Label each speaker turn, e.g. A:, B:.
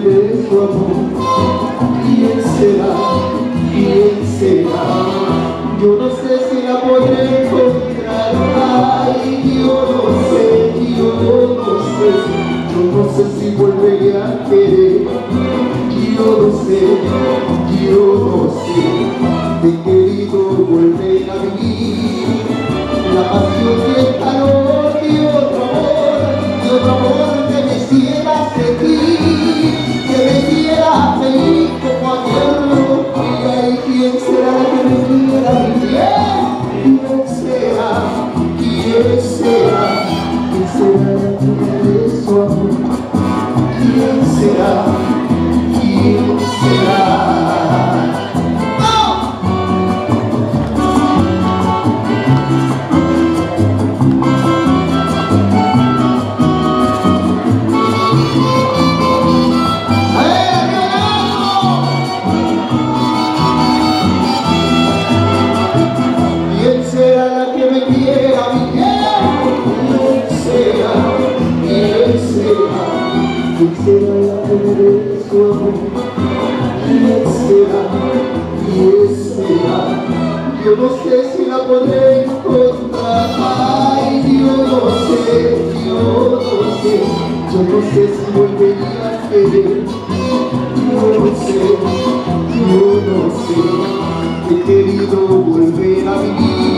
A: de tu amor ¿Quién será? ¿Quién será? Yo no sé si la podré encontrar Ay, yo no sé, yo no sé Yo no sé si volveré Dios. será Miguel será Quem será Quem será a primeira sua Quem será Quem será eu não sei se ainda poderei encontrar Ai, e eu não sei E eu não sei Eu não sei se vou ter que querer eu não sei, eu não sei Ter querido volver a menina